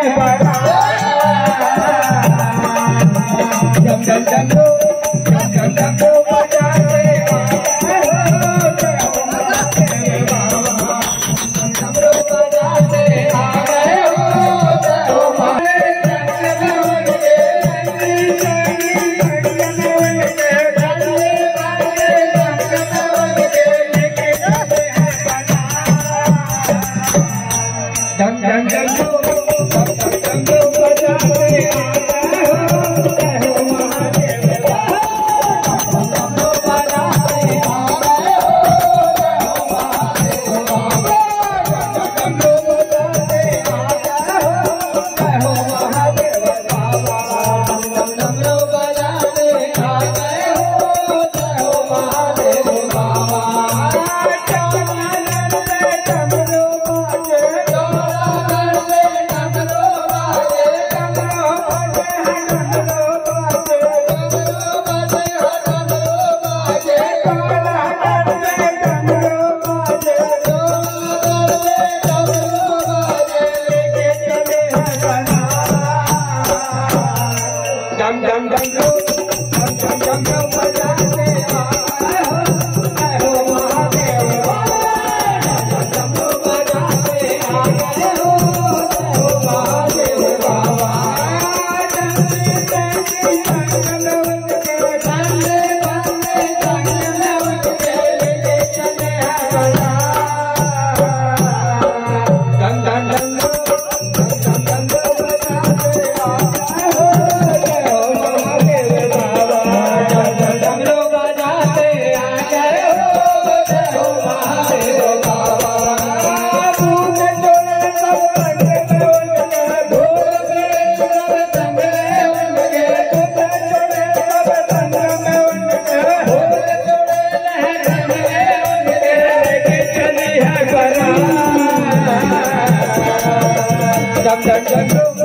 Dum dum dum dum Chandra Chandra